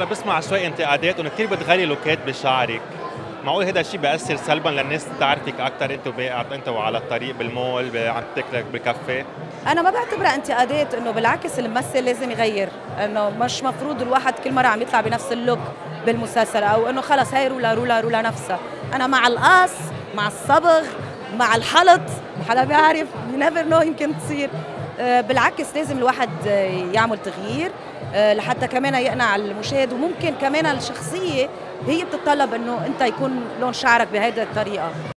لك بسمع شوي انتقادات انه كثير بتغيري لوكات بشعرك. معقول هذا الشيء بيأثر سلبا للناس تعرفك أكثر انت وباقي أنت وعلى الطريق بالمول عم تاكلك بالكافيه؟ أنا ما بعتبرها انتقادات إنه بالعكس الممثل لازم يغير. إنه مش مفروض الواحد كل مرة عم يطلع بنفس ال look بالمسلسل أو إنه خلص هاي رولا رولا رولا نفسها. أنا مع القص مع الصبغ مع الحلق حدا بيعرف never know يمكن تصير. بالعكس لازم الواحد يعمل تغيير. لحتى كمان يقنع المشاهد وممكن كمان الشخصية هي بتتطلب إنه أنت يكون لون شعرك بهيدي الطريقة.